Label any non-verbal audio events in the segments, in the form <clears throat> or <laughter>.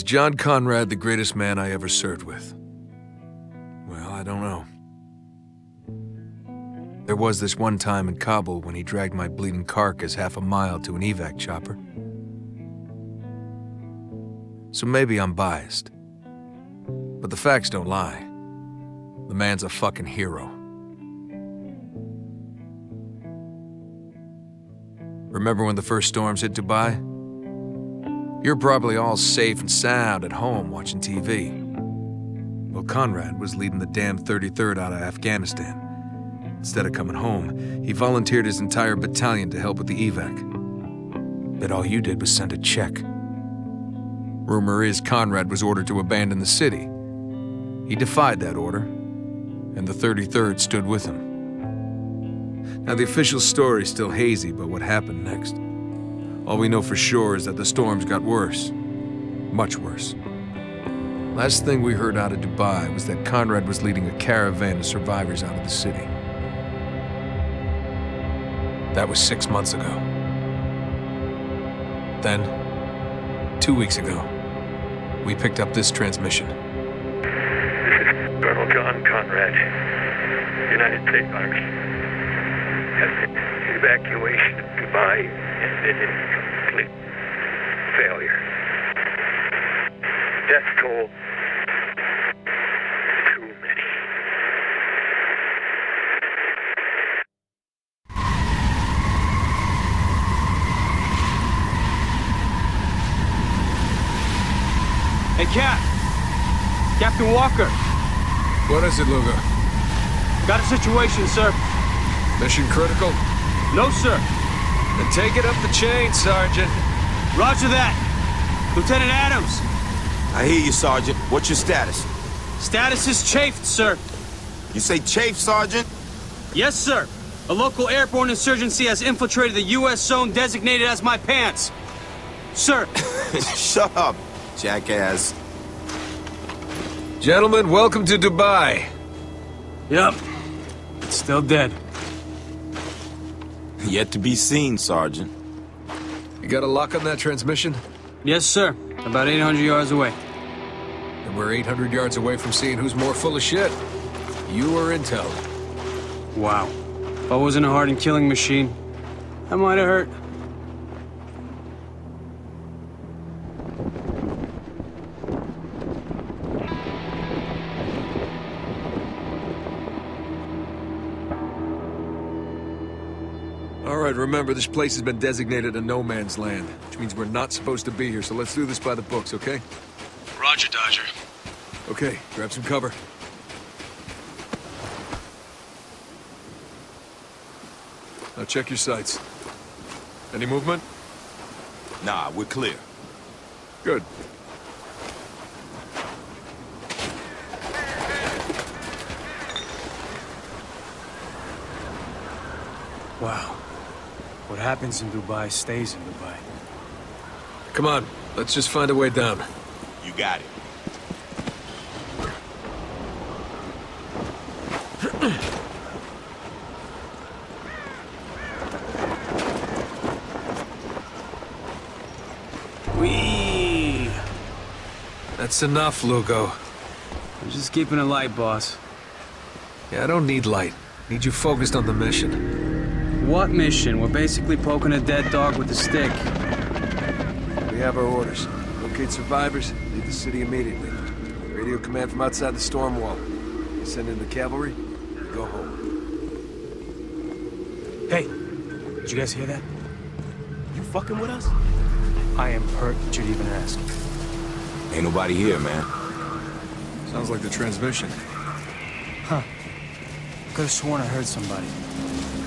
Is John Konrad the greatest man I ever served with? Well, I don't know. There was this one time in Kabul when he dragged my bleeding carcass half a mile to an evac chopper. So maybe I'm biased. But the facts don't lie. The man's a fucking hero. Remember when the first storms hit Dubai? You're probably all safe and sound at home watching TV. Well, Konrad was leading the damn 33rd out of Afghanistan. Instead of coming home, he volunteered his entire battalion to help with the evac. But all you did was send a check. Rumor is Konrad was ordered to abandon the city. He defied that order, and the 33rd stood with him. Now, the official story's still hazy about what happened next. All we know for sure is that the storms got worse. Much worse. Last thing we heard out of Dubai was that Konrad was leading a caravan of survivors out of the city. That was six months ago. Then, two weeks ago, we picked up this transmission. Colonel John Konrad, United States Army. Evacuation of Dubai ended failure. Death toll too many. Hey, Cap! Captain Walker! What is it, Lugo? Got a situation, sir. Mission critical? No, sir. Then take it up the chain, Sergeant. Roger that. Lieutenant Adams. I hear you, Sergeant. What's your status? Status is chafed, sir. You say chafe, Sergeant? Yes, sir. A local airborne insurgency has infiltrated the U.S. zone designated as my pants. Sir. <laughs> Shut up, jackass. Gentlemen, welcome to Dubai. Yep. It's still dead. Yet to be seen, Sergeant. You got a lock on that transmission? Yes, sir. About 800 yards away. And we're 800 yards away from seeing who's more full of shit. You or Intel? Wow. If I wasn't a hardened killing machine, that might have hurt. All right, remember, this place has been designated a no man's land, which means we're not supposed to be here, so let's do this by the books, okay? Roger, Dodger. Okay, grab some cover. Now check your sights. Any movement? Nah, we're clear. Good. Wow. What happens in Dubai stays in Dubai. Come on, let's just find a way down. You got it. <clears throat> Whee! That's enough, Lugo. I'm just keeping it light, boss. Yeah, I don't need light. Need you focused on the mission. What mission? We're basically poking a dead dog with a stick. We have our orders. Locate survivors, leave the city immediately. Radio command from outside the storm wall. Send in the cavalry, go home. Hey, did you guys hear that? You fucking with us? I am hurt that you'd even ask. Ain't nobody here, man. Sounds like the transmission. Huh. Could have sworn I heard somebody.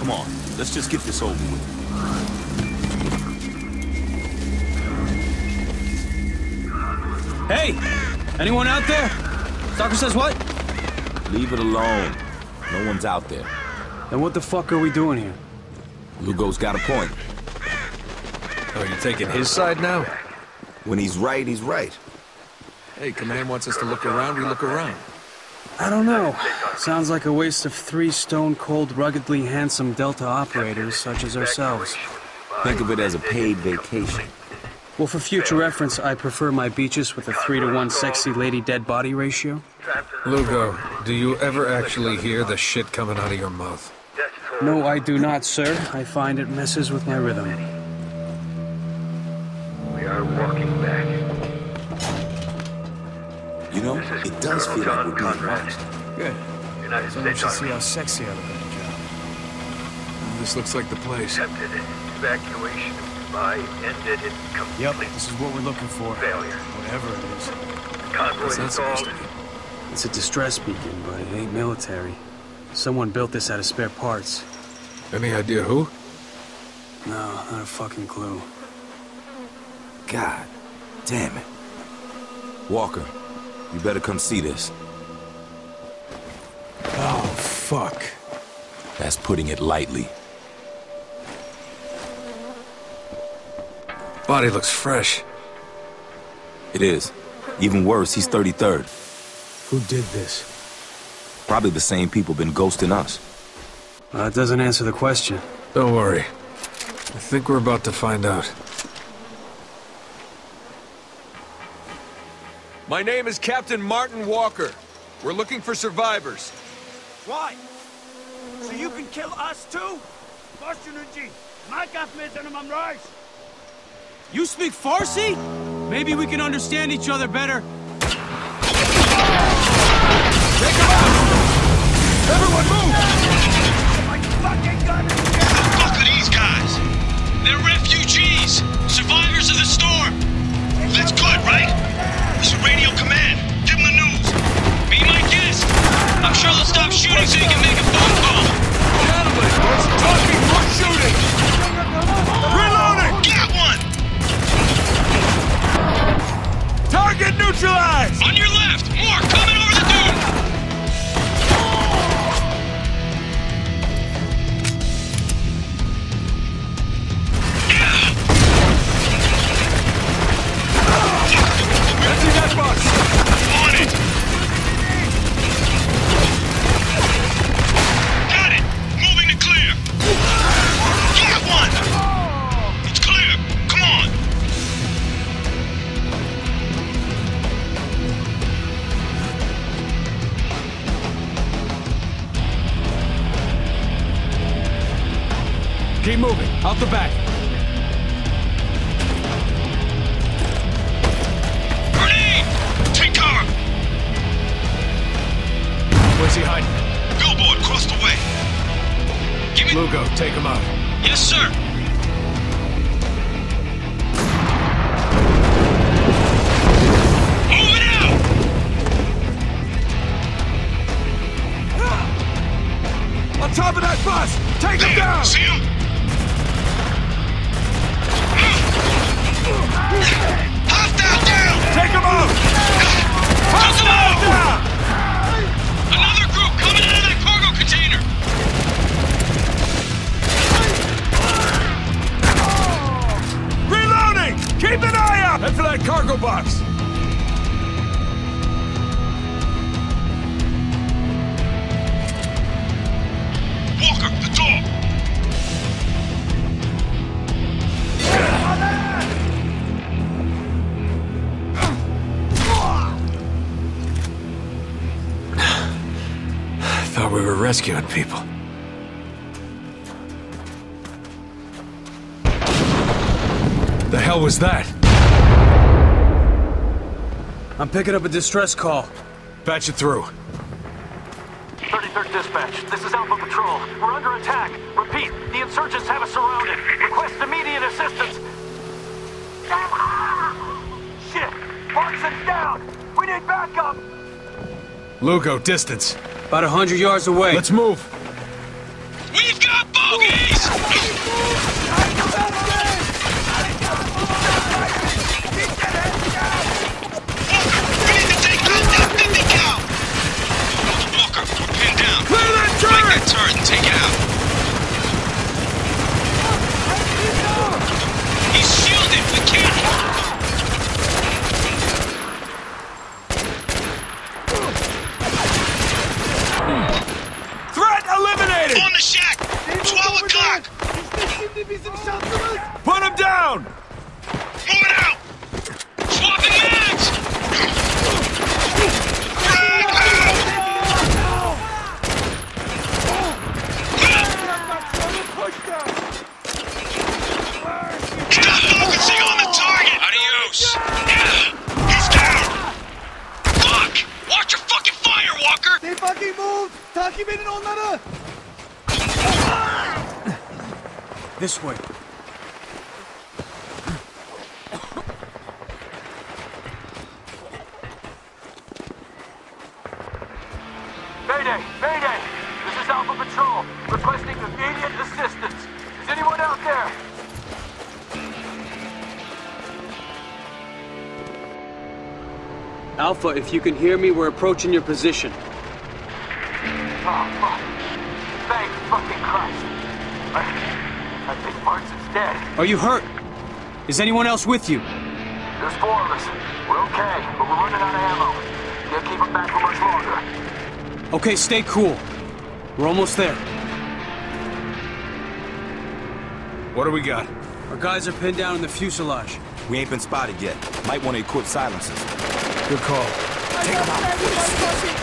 Come on, let's just get this over with. Hey! Anyone out there? Doctor says what? Leave it alone. No one's out there. Then what the fuck are we doing here? Lugo's got a point. Oh, you're taking his side now? When he's right, he's right. Hey, command wants us to look around, we look around. I don't know. Sounds like a waste of three stone-cold, ruggedly handsome Delta operators such as ourselves. Think of it as a paid vacation. Well, for future reference, I prefer my beaches with a three to one sexy lady dead body ratio. Lugo, do you ever actually hear the shit coming out of your mouth? No, I do not, sir. I find it messes with my rhythm. We are walking back. You know, it does feel like we're being Konrad. watched. Good. United Someone States should see how sexy I look at the job. This looks like the place. attempted evacuation of Dubai ended in complete Yep, this is what we're looking for. failure. Whatever it is. Convoy What's that supposed to be? It's a distress beacon, but it ain't military. Someone built this out of spare parts. Any idea who? No, not a fucking clue. God damn it. Walker, you better come see this. Fuck. That's putting it lightly. Body looks fresh. It is. Even worse, he's 33rd. Who did this? Probably the same people been ghosting us. Uh, that doesn't answer the question. Don't worry. I think we're about to find out. My name is Captain Martin Walker. We're looking for survivors. Why? So you can kill us too? Fortunately, my government and I'm. You speak Farsi? Maybe we can understand each other better. Everyone move! My fucking gun is fuck are these guys? They're refugees, survivors of the storm. That's good, right? This is radio command. Give them the news. Be my guest. I'm sure they'll stop shooting so you can make a phone call. Gentlemen, there's talking more shooting! Reloading! Got one! Target neutralized! On your left! More coming over the dune! Lugo, take him out. Yes, sir. Rescuing people. The hell was that? I'm picking up a distress call. Patch it through. 33rd Dispatch, this is Alpha Patrol. We're under attack. Repeat, the insurgents have us surrounded. Request immediate assistance. Shit! Markson's down! We need backup! Lugo, distance. About a hundred yards away. Let's move. We've got bogeys! Walker, we need to take out that 50 cal! Walker, we're pinned down. Clear that Flank turret! that turret and take it out. He's shielded! We can't... Enemy moved! Takip edin onları! This way. Mayday! Mayday! This is Alpha Patrol, requesting immediate assistance. Is anyone out there? Alpha, if you can hear me, we're approaching your position. Oh, fuck. Thank fucking Christ. I, I dead. Are you hurt? Is anyone else with you? There's four of us. We're okay, but we're running out of ammo. Can't keep them back for much longer. Okay, stay cool. We're almost there. What do we got? Our guys are pinned down in the fuselage. We ain't been spotted yet. Might want to equip silencers. Good call. On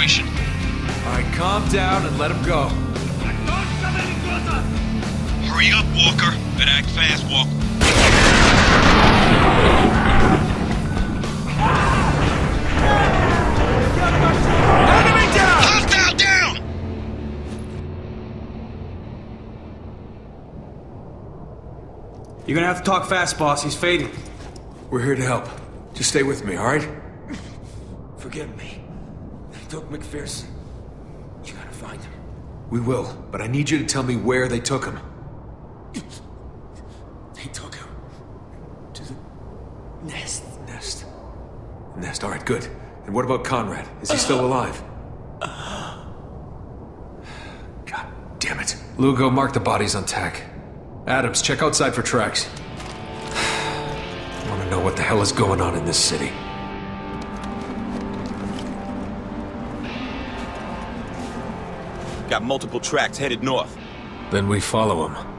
situation. All right, calm down and let him go. Hurry up, Walker. Better act fast, Walker. Enemy down! Hostile down! You're gonna have to talk fast, boss. He's fading. We're here to help. Just stay with me, all right? Forgive me. Took McPherson. You gotta find him. We will, but I need you to tell me where they took him. They took him to the nest. Nest. Nest, all right, good. And what about Konrad? Is he still alive? God damn it. Lugo, mark the bodies on tack. Adams, check outside for tracks. <sighs> I want to know what the hell is going on in this city. Got multiple tracks headed north. Then we follow him.